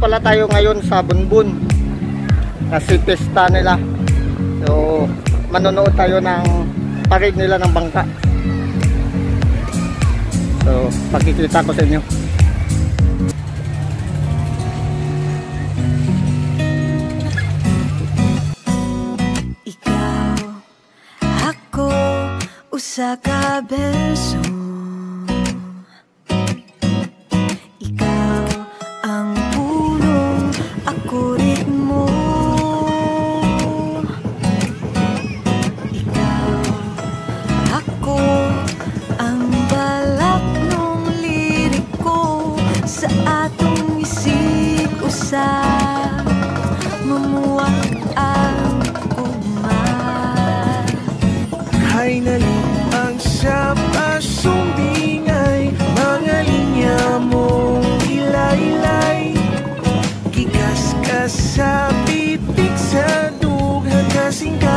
pala tayo ngayon sa Bunbun. Kasi pesta nila. So, manonood tayo ng parade nila ng bangka. So, pakikita ko sa inyo. Ikaw, ako, usa ka beso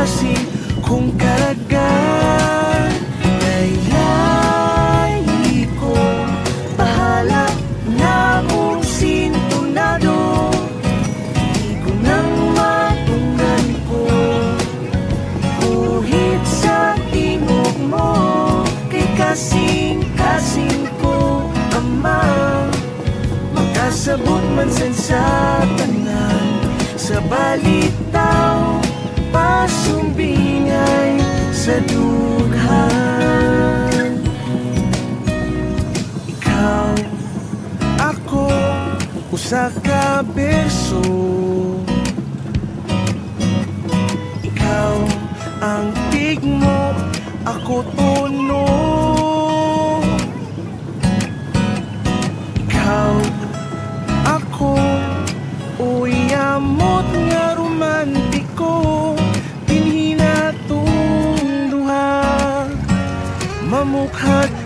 Kasing-kasing kung karagan Laylayi ko Bahala na kung sintonado Di ko nang matunggan ko. Uhit sa tingog mo Kay kasing-kasing ko Ama Magkasabot man san sa Sa balitaw Pasumbingay sa dughan. Ikaw, ako, usa ka mamukhat ang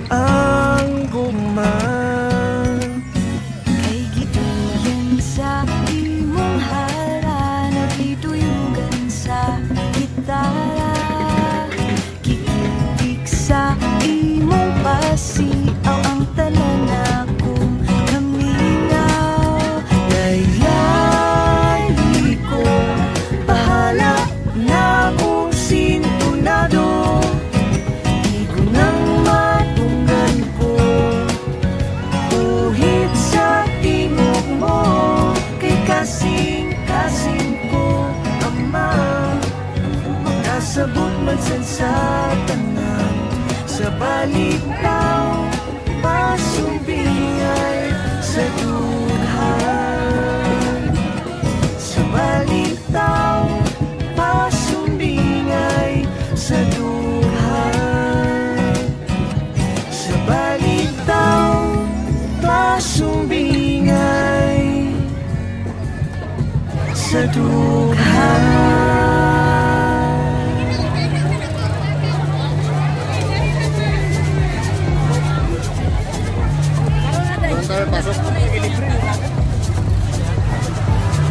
pasok.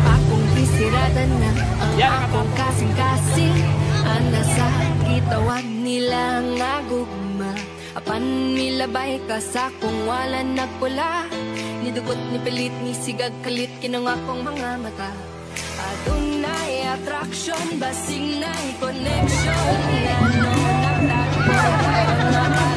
Akong bisirada na ang akong kasing-kasing. Ang nasa kitawan nila nga gugma. Apan nilabay ka sa kung wala nagpula Nidugot ni pilit ni sigag kalit kinang akong mga mata Adunay attraction basing na connection. Ano nagtagpo mo Sa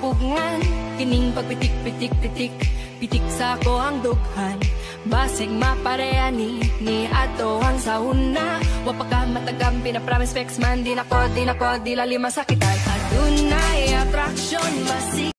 pugngan Kining pagpitik-pitik-pitik. Pitik sa ako ang dughan. Basig mapareha ni Ni ato ang sauna Wa pa ka matagam Pinapromise specs man Di nako, di nako Di lali masakitan Adunay attraction Basig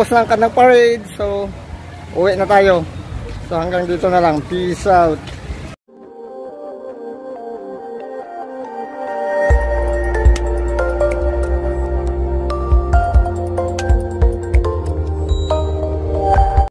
tapos ng kanang parade. So, uwi na tayo. So, hanggang dito na lang. Peace out.